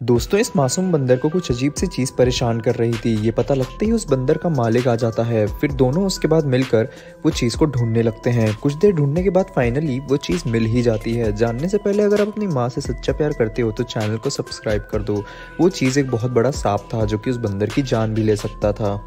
दोस्तों, इस मासूम बंदर को कुछ अजीब सी चीज़ परेशान कर रही थी। ये पता लगते ही उस बंदर का मालिक आ जाता है। फिर दोनों उसके बाद मिलकर वो चीज़ को ढूँढने लगते हैं। कुछ देर ढूँढने के बाद फाइनली वो चीज़ मिल ही जाती है। जानने से पहले अगर आप अपनी माँ से सच्चा प्यार करते हो तो चैनल को सब्सक्राइब कर दो। वो चीज़ एक बहुत बड़ा सांप था, जो कि उस बंदर की जान भी ले सकता था।